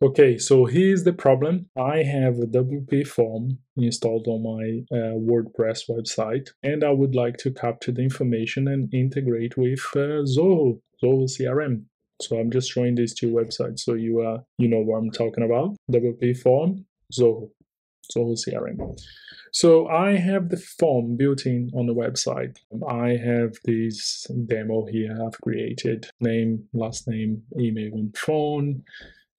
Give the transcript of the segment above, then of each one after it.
Okay, so here's the problem. I have a WP form installed on my uh, WordPress website, and I would like to capture the information and integrate with uh, Zoho, Zoho CRM. So I'm just showing these two websites so you uh, you know what I'm talking about. WP form, Zoho, Zoho CRM. So I have the form built in on the website. I have this demo here I've created, name, last name, email, and phone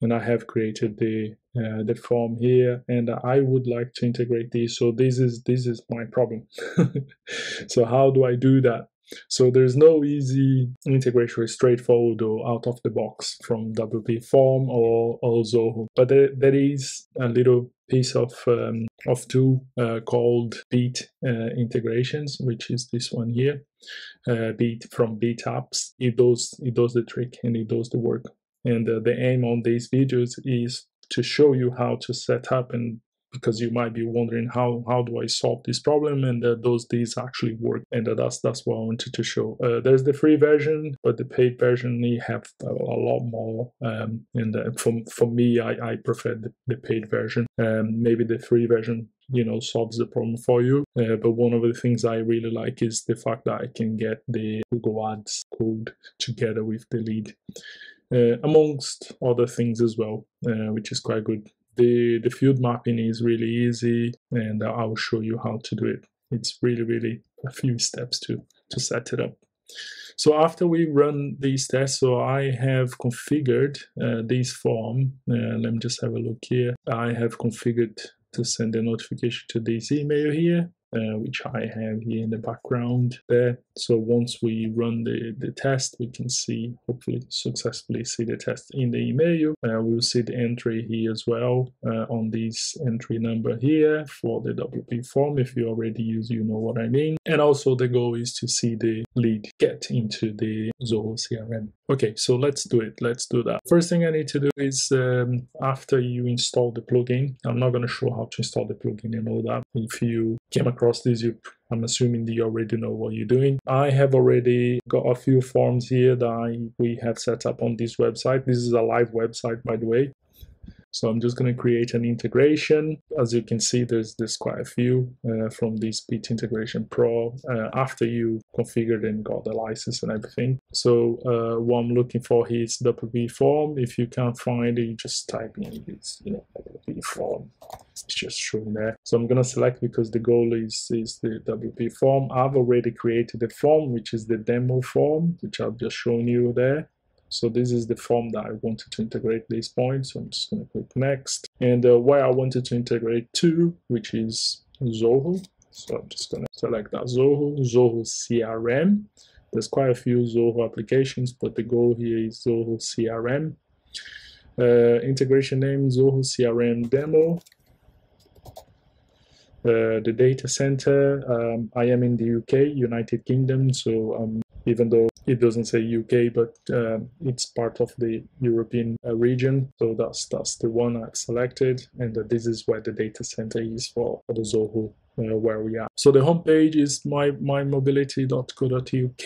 and I have created the uh, the form here and I would like to integrate this so this is this is my problem. So how do I do that? So there's no easy integration straightforward or out of the box from WP form or, or Zoho but there, there is a little piece of um, of tool uh, called Bit uh, integrations which is this one here uh, Bit from Bit apps. It does it does the trick and it does the work and uh, the aim on these videos is to show you how to set up and because you might be wondering how how do I solve this problem and uh, those these actually work and uh, that's that's what I wanted to show. Uh, there's the free version, but the paid version you have a, a lot more. Um, and uh, for for me, I, I prefer the, the paid version. Um, maybe the free version you know solves the problem for you uh, but one of the things i really like is the fact that i can get the google ads code together with the lead amongst other things as well, uh, which is quite good. The, the field mapping is really easy and I'll show you how to do it. It's really, really a few steps to, to set it up. So after we run these tests, so I have configured uh, this form. Uh, let me just have a look here. I have configured to send a notification to this email here uh, which I have here in the background there. So once we run the, the test, we can see, hopefully successfully see the test in the email. Uh, we'll see the entry here as well uh, on this entry number here for the WP form. If you already use, you know what I mean. And also the goal is to see the lead get into the Zoho CRM. Okay, so let's do it. Let's do that. First thing I need to do is um, after you install the plugin, I'm not going to show how to install the plugin and all that. If you came across this, you I'm assuming you already know what you're doing. I have already got a few forms here that I, we have set up on this website. This is a live website, by the way. So I'm just going to create an integration. As you can see, there's, there's quite a few uh, from this Bit Integration Pro uh, after you configured and got the license and everything. So uh, what I'm looking for is WP form. If you can't find it, you just type in this, you know, WP form. It's just showing there. So I'm going to select because the goal is, is the WP form. I've already created a form, which is the demo form, which I've just shown you there. So this is the form that I wanted to integrate this point. So I'm just going to click next. And uh, where I wanted to integrate to, which is Zoho. So I'm just going to select that Zoho, Zoho CRM. There's quite a few Zoho applications, but the goal here is Zoho CRM. Uh, integration name, Zoho CRM demo. Uh, the data center, um, I am in the UK, United Kingdom, so um, even though it doesn't say UK, but uh, it's part of the European uh, region. So that's that's the one I've selected, and this is where the data center is for, for the Zoho uh, where we are. So the homepage is my mymobility.co.uk,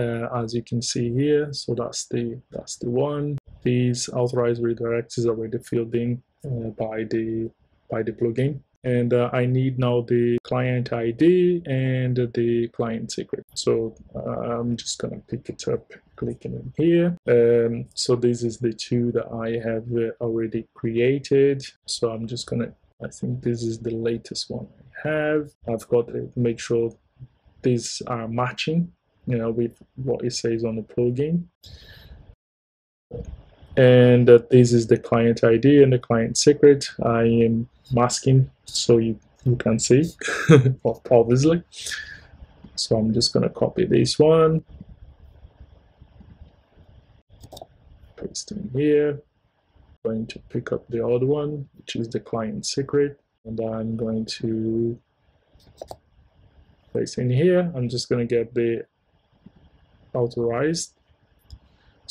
uh, as you can see here. So that's the that's the one. These authorized redirects is already filled in uh, by the by the plugin and uh, I need now the client ID and the client secret. So uh, I'm just gonna pick it up, clicking in here. Um, so this is the two that I have uh, already created. So I'm just gonna, I think this is the latest one I have. I've got to make sure these are matching, you know, with what it says on the plugin and uh, this is the client ID and the client secret. I am masking so you, you can see, obviously. So I'm just going to copy this one, paste in here, going to pick up the other one, which is the client secret, and I'm going to place in here. I'm just going to get the authorized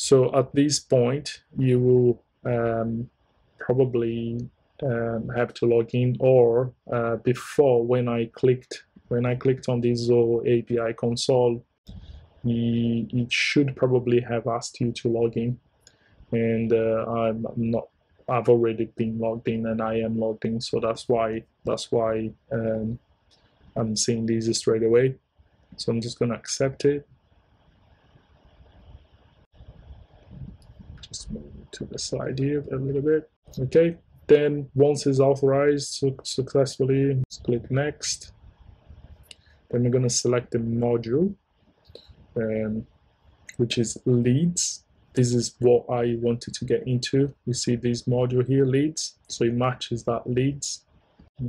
so at this point, you will um, probably um, have to log in or uh, before when I clicked when I clicked on this Zoho API console, it should probably have asked you to log in. And uh, I'm not I've already been logged in and I am logged in, so that's why that's why um, I'm seeing these straight away. So I'm just gonna accept it. Just move to the side here a little bit. Okay, then once it's authorized su successfully, click next. Then we're gonna select the module, um, which is leads this is what I wanted to get into. You see this module here, leads, so it matches that leads.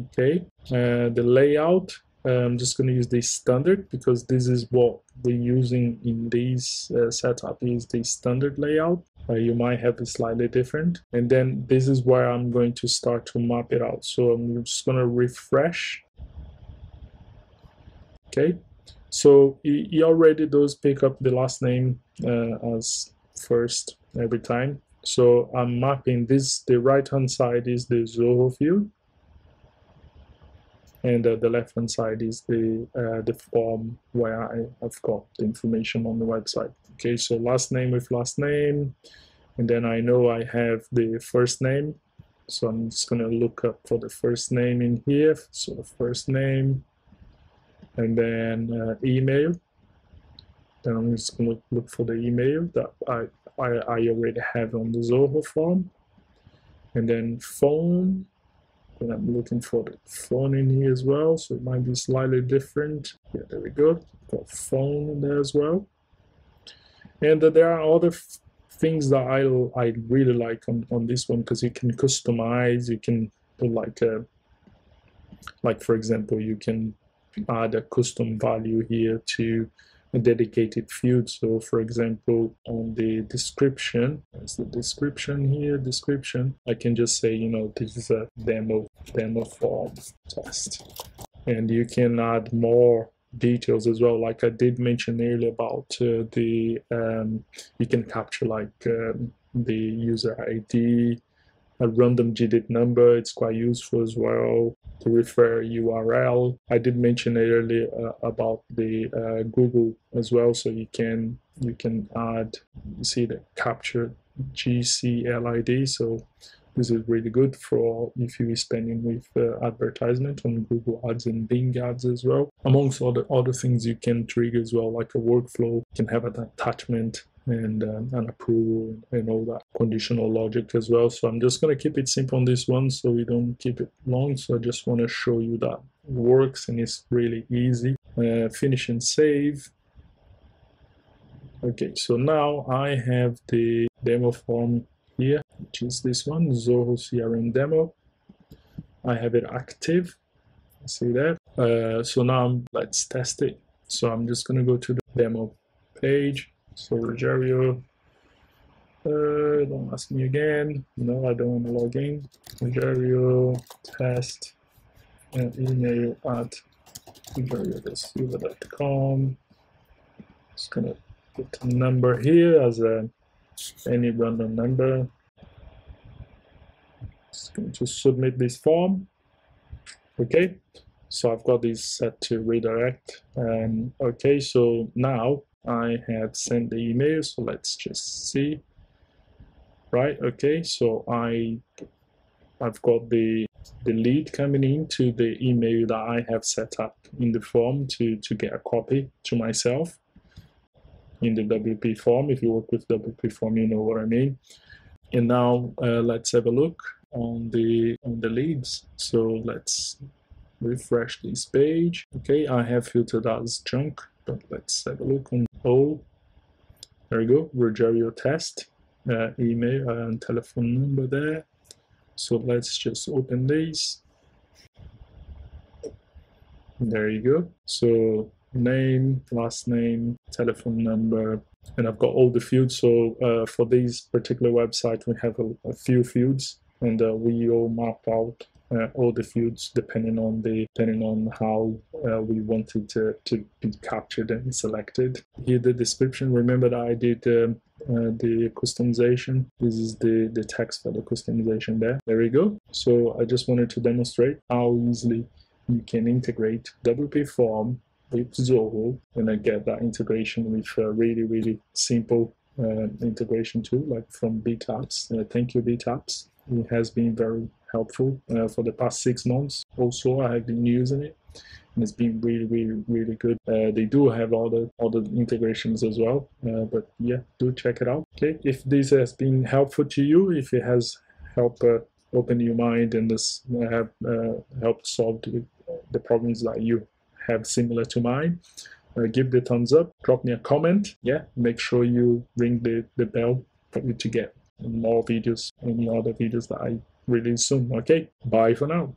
Okay, uh, the layout, uh, I'm just going to use the standard because this is what we're using in this uh, setup is the standard layout. Uh, you might have it slightly different. And then this is where I'm going to start to map it out. So I'm just going to refresh. Okay, so he, already does pick up the last name uh, as first every time. So I'm mapping this, the right hand side is the Zoho field and uh, the left hand side is the uh, the form where I have got the information on the website. Okay, so last name with last name, and then I know I have the first name, so I'm just gonna look up for the first name in here. So first name, and then uh, email, then I'm just to look for the email that I, I, I already have on the Zoho form. And then phone, and I'm looking for the phone in here as well, so it might be slightly different. Yeah, there we go. Got phone in there as well. And uh, there are other things that I I really like on, on this one because you can customize, you can put like a like for example, you can add a custom value here to a dedicated field. So for example, on the description, there's the description here, description, I can just say, you know, this is a demo, demo form test. And you can add more details as well. Like I did mention earlier about uh, the, um, you can capture like um, the user ID, a random GDIT number. It's quite useful as well to refer URL. I did mention earlier uh, about the uh, Google as well, so you can you can add you see the capture GCLID. So this is really good for if you're spending with uh, advertisement on Google Ads and Bing Ads as well. Amongst other other things you can trigger as well, like a workflow. You can have an attachment and um, an approval and all that conditional logic as well. So I'm just going to keep it simple on this one so we don't keep it long. So I just want to show you that works and it's really easy. Uh, finish and save. Okay, so now I have the demo form here, which is this one, Zoho CRM demo. I have it active. See that? Uh, so now let's test it. So I'm just going to go to the demo page so Rogerio, uh, don't ask me again. No, I don't want to log in. Rogerio test and email at rogerio.silva.com. Just gonna put a number here as a any random number. Just going to submit this form. Okay, so I've got this set to redirect. And okay, so now I have sent the email, so let's just see. Right, okay, so I I've got the the lead coming into the email that I have set up in the form to, to get a copy to myself in the WP form. If you work with WP form, you know what I mean. And now uh, let's have a look on the on the leads. So let's refresh this page. Okay, I have filtered as junk but let's have a look on all. There we go, Rogerio test, uh, email and telephone number there. So let's just open these. There you go. So name, last name, telephone number, and I've got all the fields. So uh, for this particular website, we have a, a few fields and uh, we all map out uh, all the fields depending on the depending on how uh, we wanted to, to be captured and selected. Here the description. Remember that I did um, uh, the customization. This is the the text for the customization there. There we go. So I just wanted to demonstrate how easily you can integrate WP form with Zoho and I get that integration with a really really simple uh, integration tool like from Bit Apps. Uh, thank you Bit Apps it has been very helpful uh, for the past six months. Also, I have been using it, and it's been really, really, really good. Uh, they do have all the all the integrations as well, uh, but yeah, do check it out. Okay, if this has been helpful to you, if it has helped uh, open your mind and this have uh, helped solve the, problems that you have similar to mine. Uh, give the thumbs up, drop me a comment. Yeah, make sure you ring the, the bell for you to get more videos, any other videos that I release soon. Okay, bye for now.